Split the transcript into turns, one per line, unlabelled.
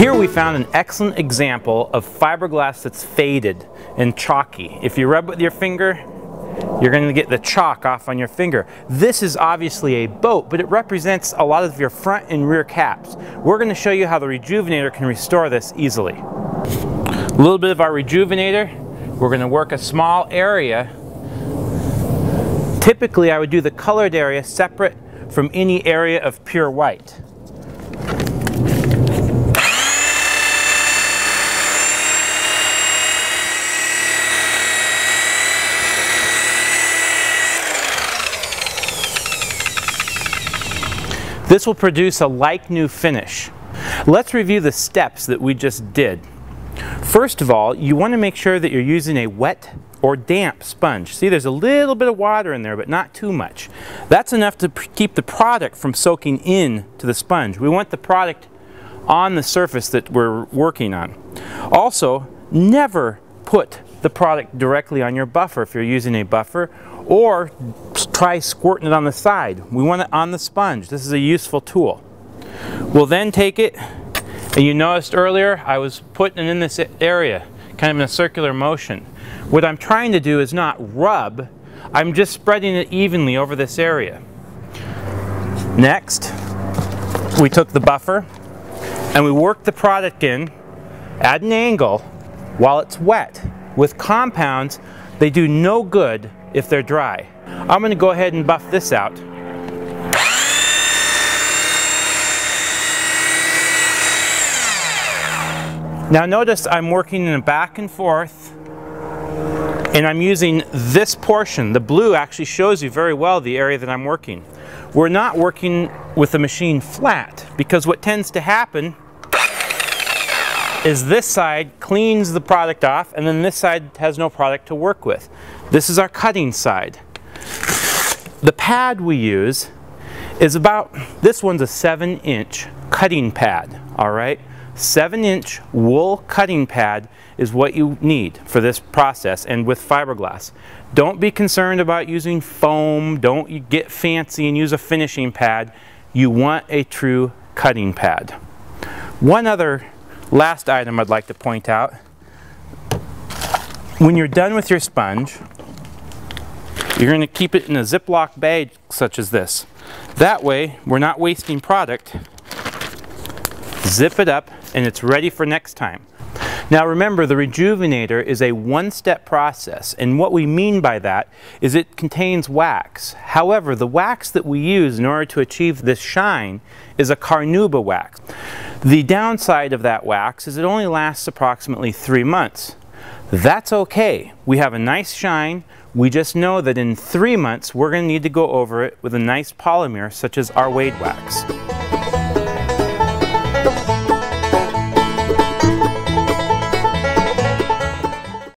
Here we found an excellent example of fiberglass that's faded and chalky. If you rub with your finger, you're going to get the chalk off on your finger. This is obviously a boat, but it represents a lot of your front and rear caps. We're going to show you how the Rejuvenator can restore this easily. A little bit of our Rejuvenator. We're going to work a small area. Typically, I would do the colored area separate from any area of pure white. This will produce a like new finish. Let's review the steps that we just did. First of all, you want to make sure that you're using a wet or damp sponge. See, there's a little bit of water in there, but not too much. That's enough to keep the product from soaking in to the sponge. We want the product on the surface that we're working on. Also, never put the product directly on your buffer if you're using a buffer or try squirting it on the side. We want it on the sponge. This is a useful tool. We'll then take it, and you noticed earlier I was putting it in this area, kind of in a circular motion. What I'm trying to do is not rub, I'm just spreading it evenly over this area. Next, we took the buffer and we worked the product in at an angle while it's wet. With compounds, they do no good if they're dry. I'm going to go ahead and buff this out. Now notice I'm working in a back and forth and I'm using this portion. The blue actually shows you very well the area that I'm working. We're not working with the machine flat because what tends to happen is this side cleans the product off and then this side has no product to work with. This is our cutting side. The pad we use is about, this one's a 7 inch cutting pad, alright? 7 inch wool cutting pad is what you need for this process and with fiberglass. Don't be concerned about using foam, don't get fancy and use a finishing pad. You want a true cutting pad. One other Last item I'd like to point out. When you're done with your sponge, you're going to keep it in a Ziploc bag such as this. That way, we're not wasting product. Zip it up and it's ready for next time. Now remember, the Rejuvenator is a one-step process, and what we mean by that is it contains wax. However, the wax that we use in order to achieve this shine is a Carnauba wax. The downside of that wax is it only lasts approximately three months. That's okay. We have a nice shine. We just know that in three months, we're going to need to go over it with a nice polymer such as our Wade wax.